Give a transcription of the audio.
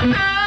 Mm-hmm.